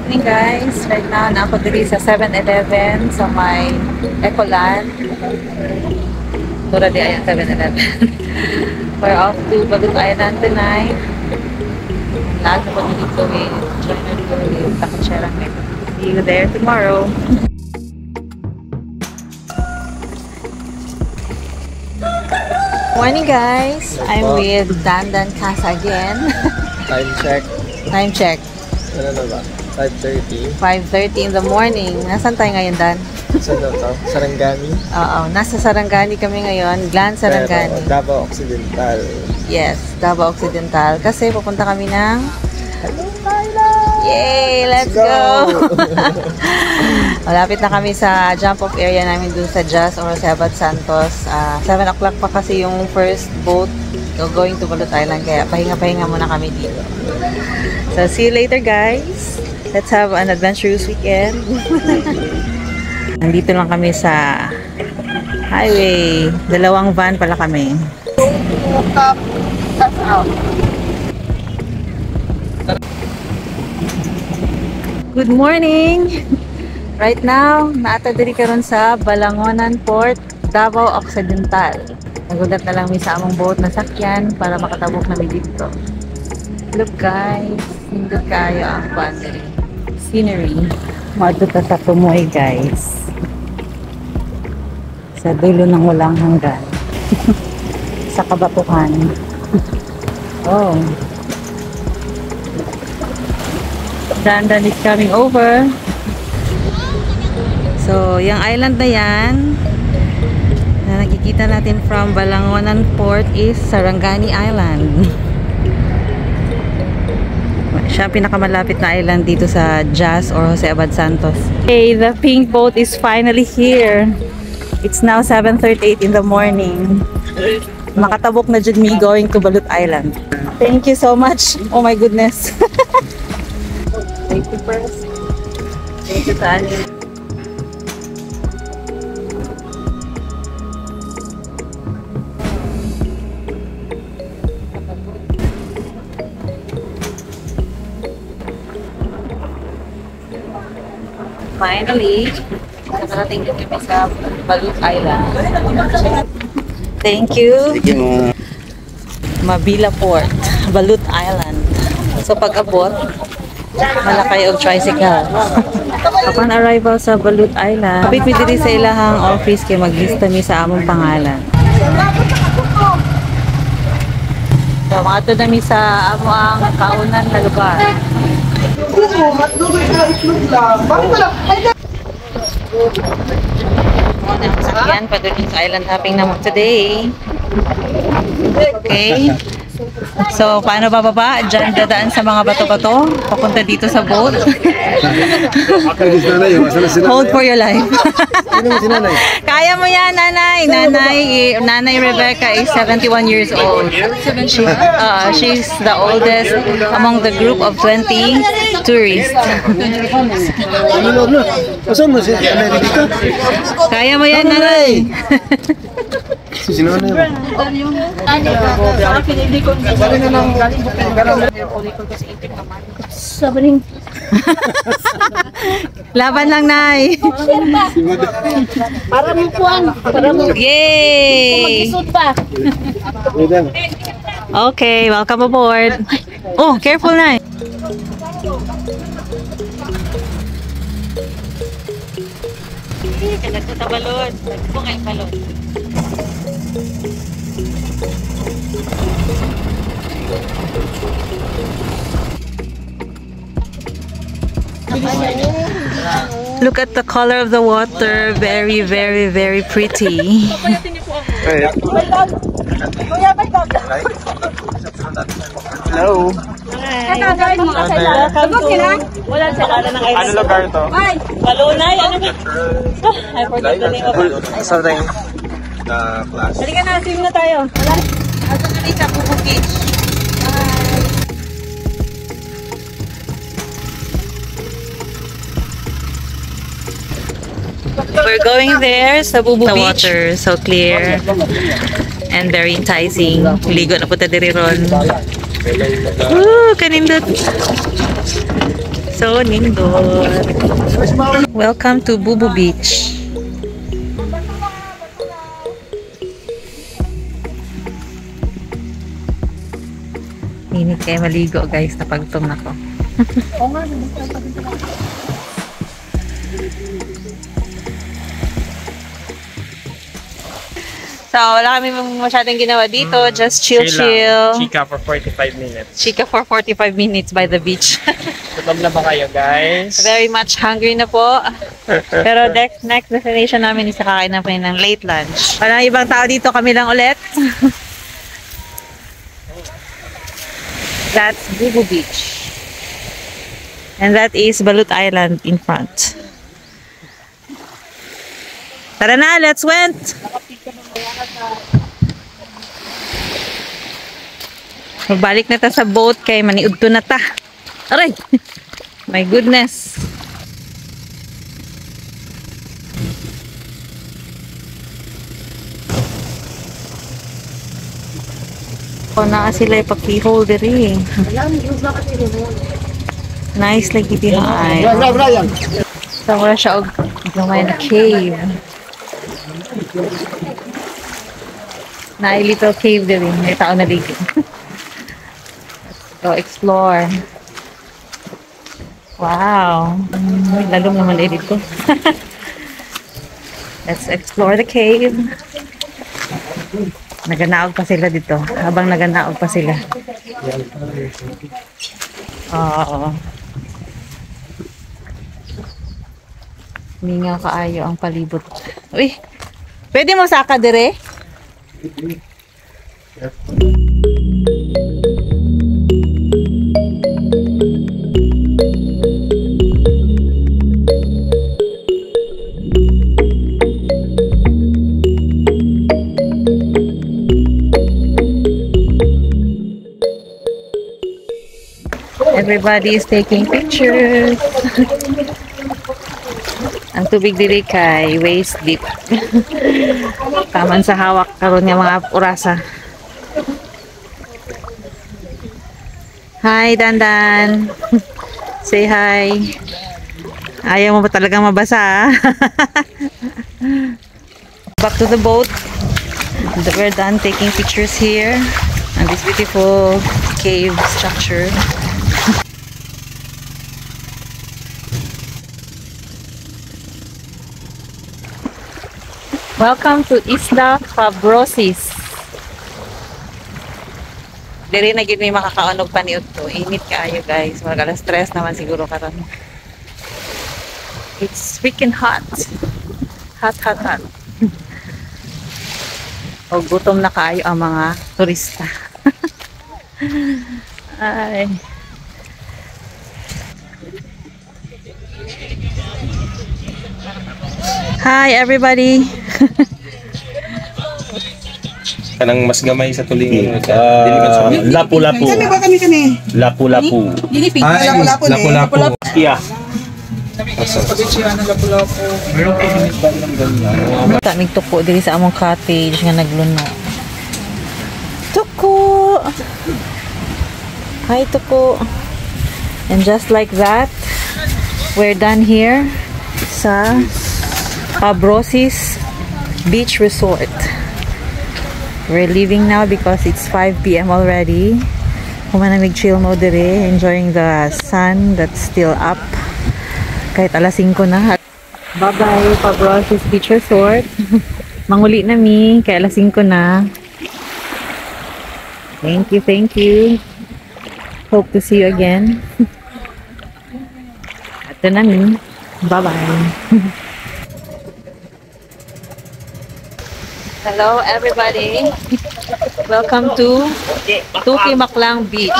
evening guys. Right now, na ako diri sa 7-Eleven sa may Ecoland. Tura di ayan 7-Eleven. We're off to Balut Island tonight. Lahat kami dito with Joiner with Takachera. See you there tomorrow. Morning guys! I'm with Dandan Casa again. Time check. Time check. Ano na ba? 5.30. 5.30 in the morning. Nasaan tayo ngayon, Dan? Saan na to? Sarangani? Oo, nasa Sarangani kami ngayon. Glan Sarangani. Pero Davao Occidental. Yes, Davao Occidental. Kasi pupunta kami ng... Yay! Let's go! Malapit na kami sa jump-off area namin dun sa Jazz or sa Abad Santos. Ah, 7 o'clock pa kasi yung first boat going to Balut Island. Kaya pahinga-pahinga muna kami dito. So, see you later guys. Let's have an adventurous weekend. Nandito lang kami sa highway. Dalawang van pala kami. Good morning! Right now, naata diri karon sa Balangonan Port, Davao Occidental. Nagulat na lang mi sa among boat na sakyan para makatabok na dito. Look guys, hindi kayo ang diri. Scenery. Madto ta sa Tumoy guys. Sa dulo ng walang hanggan. sa kabatuhan. oh. Dandan is coming over. So, yung island na yan, na nakikita natin from Balangonan Port is Sarangani Island. Siya ang pinakamalapit na island dito sa Jazz or Jose Abad Santos. Okay, the pink boat is finally here. It's now 7.38 in the morning. Makatabok na dyan me going to Balut Island. Thank you so much. Oh my goodness. Thank you first. Thank you, Tanya. Finally, nakarating din kami sa Balut Island. Thank you. Sige mo. Mabila Port, Balut Island. So pag abot, malakay og tricycle. Upon arrival sa Balut Island, kapit mi diri sa ilahang office kay maglista mi sa among pangalan. So, mga na mi sa amo ang kaunan na lugar. Muna ang sakyan pa dun sa island hopping naman today. Okay. So, paano bababa? Diyan dadaan sa mga bato-bato. Papunta dito sa boat. Hold for your life. Kaya mo yan, nanay. Nanay, nanay Rebecca is 71 years old. She, uh, she's the oldest among the group of 20 tourists. Ano? Kaya mo yan, nanay. Si sino na yun? Laban lang, nay. Para mo kuan, para mo Yay! pa. Okay, welcome aboard. Oh, careful na. Kalag ko sa balon. Nagpo kayong balon. Look at the color of the water. Very, very, very pretty. Hey. Hello. Wala siya. Ano lugar to? Balunay, ano ba? I forgot the name of it. Something. Na class. Halika na, swim na tayo. Asa kami sa Bubu Beach. We're going there sa Bubu The Beach. water, so clear and very enticing. Ligo na po ta diri ron. Woo, kanindot. So, nindot. Welcome to Bubu Beach. Kayo maligo guys, napagtom na ko. so, wala kami masyadong ginawa dito. Just chill, chill. lang. Chika for 45 minutes. Chika for 45 minutes by the beach. Gutom na ba kayo, guys? Very much hungry na po. Pero next, next destination namin is kakain na po ng late lunch. Walang ibang tao dito, kami lang ulit. That's Bubu Beach. And that is Balut Island in front. Tara na, let's went! Magbalik na ta sa boat kay maniudto na ta. Aray! My goodness. O na sila yung pag-holder eh. Nice lagi behind. Brian, Brian. So, wala siya og gamay na cave. Na little cave din. May tao na ligid. Let's go explore. Wow. Mm, lalong naman edit ko. Let's explore the cave. Naganaog pa sila dito. Habang naganaog pa sila. Oo. Mingaw kaayo ang palibot. Uy! Pwede mo saka dire? Everybody is taking pictures. Ang tubig diri kay waist deep. Taman sa hawak karon nga mga urasa. Hi, Dandan. Say hi. Ayaw mo ba talagang mabasa? Back to the boat. We're done taking pictures here. And this beautiful cave structure. Welcome to Isla Fabrosis. Diri na gid may makakaunog pa niud to. Init kaayo guys. Mga alas stress naman siguro karon. It's freaking hot. Hot, hot, hot. o gutom na kaayo ang mga turista. Ay. Hi everybody. Kanang mas gamay sa tulingan. Ah, lapu-lapu. Kami ba kami kami? Lapu-lapu. Ay, lapu-lapu ni. Lapu-lapu. Yeah. Tamig tuko diri sa among cottage nga nagluno. Tuko! Hi, tuko! And just like that, we're done here sa Pabrosis Beach Resort. We're leaving now because it's 5 p.m. already. Humanamig chill mo dire, enjoying the sun that's still up. Kahit alas 5 na. Bye-bye, Pabrosis Beach Resort. Manguli na mi, kaya alas 5 na. Thank you, thank you. Hope to see you again. Ito na mi. Bye-bye. Hello, everybody. Welcome to Tuki Maklang Beach.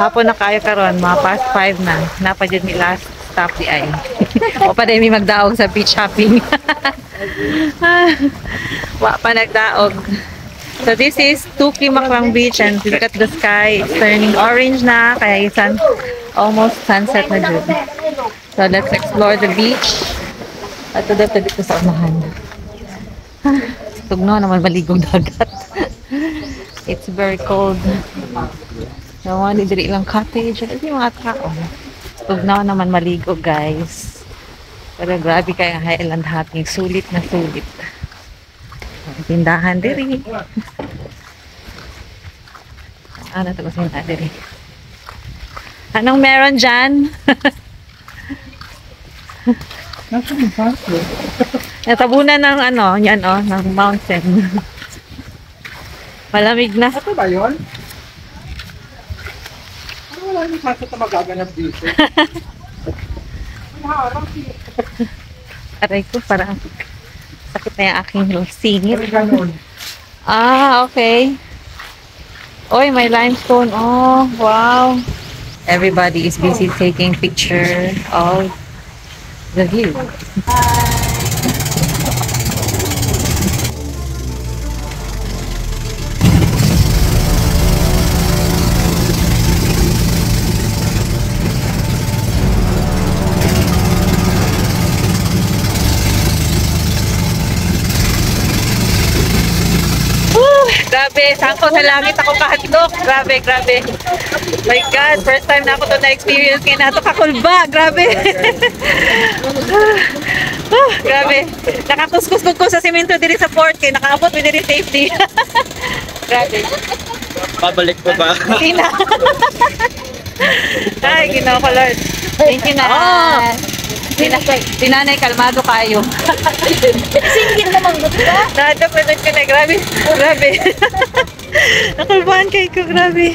Hapon na kayo karon, mga past 5 na. Napa dyan mi last stop di ay. o pa mi magdaog sa beach shopping. Wa pa nagdaog. So this is Tuki Maklang Beach and look at the sky. It's turning orange na kaya sun almost sunset na dyan. So let's explore the beach. At ito dito sa unahan. Tugno naman maligong dagat. It's very cold. Yung mga didiri lang cottage. At yung mga tao. Tugnaw naman maligo, guys. Pero grabe kayo ang Highland hopping. Sulit na sulit. Tindahan diri. Ano to kasi na diri? Anong meron dyan? Natabunan ng ano, yan oh, ng mountain. Malamig na. Ito ba yun? Ano wala yung kaso na magaganap dito? Aray ko, parang sakit na yung aking singit. Ganun. Ah, okay. Oy, may limestone. Oh, wow. Everybody is busy taking picture of the view. Sangko sa langit ako kahandok. Grabe, grabe. My God, first time na ako to na-experience ngayon na ito kakulba. Grabe. Ah, grabe. Nakakuskus ko sa simento diri sa port kay nakaabot with diri safety. grabe. Pabalik ko ba? Hindi na. Ay, ginawa ko, Lord. Thank you na. Tina, tinanay, kalmado kayo. Singit naman mo ka? Nadapalit ko na. Grabe. Grabe. Nakalbahan kayo ko. Grabe.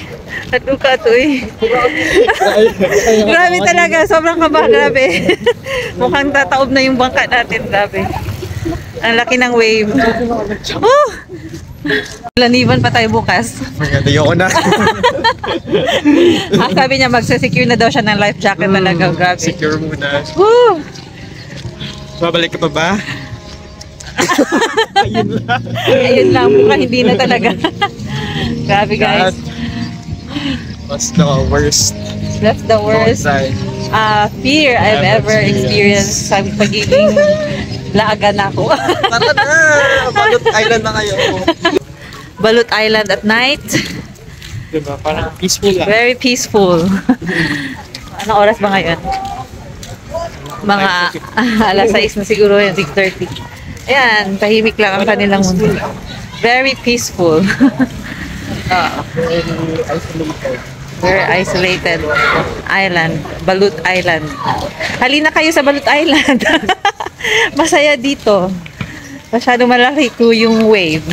At uka to eh. grabe talaga. Sobrang kaba. Grabe. Mukhang tataob na yung bangka natin. Grabe. Ang laki ng wave. Oh! Laniban pa tayo bukas. Ayoko na. Ah, sabi niya magse-secure na daw siya ng life jacket talaga. Grabe. Secure muna. Woo! Babalik ka pa ba? Ayun lang, mukhang hindi na talaga. Grabe guys. was the worst That's the worst uh, fear I've I've ever experienced sa pagiging laagan ako. Tara na! Balot Island na kayo. Balut Island at night. Diba? Parang peaceful lang. Very peaceful. Anong oras ba ngayon? Mga alas 6 na siguro yun, 6.30. Ayan, tahimik lang ang kanilang mundo. Very peaceful. Ah. Very isolated island. Balut Island. Halina kayo sa Balut Island. Masaya dito. Masyado malaki ko yung wave.